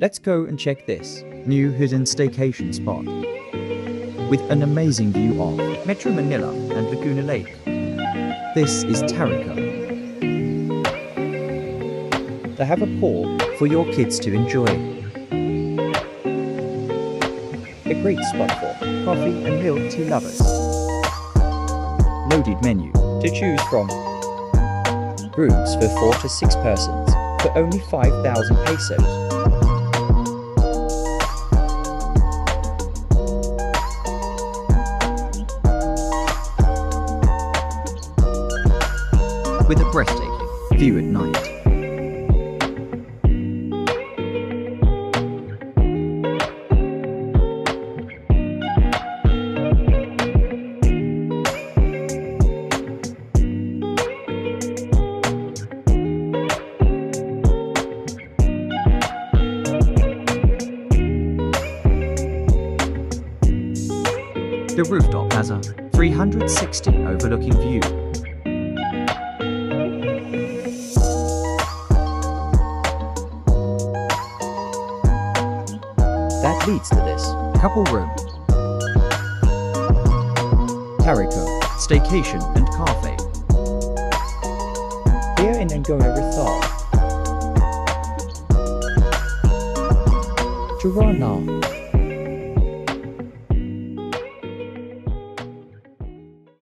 Let's go and check this new hidden staycation spot with an amazing view of Metro Manila and Laguna Lake. This is Tarica. They have a pool for your kids to enjoy. A great spot for coffee and milk tea lovers. Loaded menu to choose from. Rooms for 4 to 6 persons for only 5,000 pesos. With a breathtaking view at night. The rooftop has a 360 overlooking view That leads to this couple room. Tarica, staycation and cafe. Here in Angono Rizal. Girona,